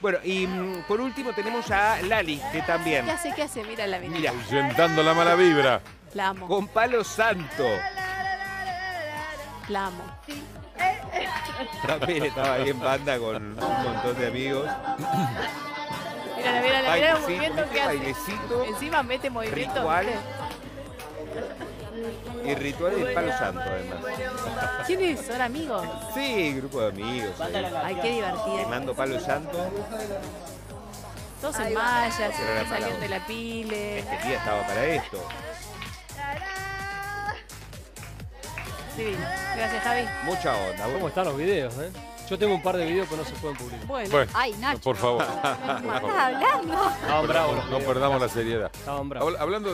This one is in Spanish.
Bueno, y mm, por último tenemos a Lali, que también, ¿Qué hace? ¿Qué hace? Mira la mira. mira, Ahuyentando la mala vibra. La amo, con palo santo. la amo. También estaba ahí en banda con un montón de amigos. Mira, mira, mira el movimiento que hace. bailecito Encima mete movimiento. Ritual. Y ritual del palo santo, además. ¿Quiénes son amigos? Sí, grupo de amigos. ahí, Ay, qué divertido. Quemando palo santo. Todos en mallas, Pero para saliendo de la pile. Este día estaba para esto. Divino. Gracias, Javi. Mucha onda. ¿Cómo están los videos, eh? Yo tengo un par de videos que no se pueden publicar. Bueno. Bueno, Ay, Nacho. por favor. ¿Qué estás hablando? Estaban bravos los No videos. perdamos la seriedad Estaban bravos. Habl- Hablando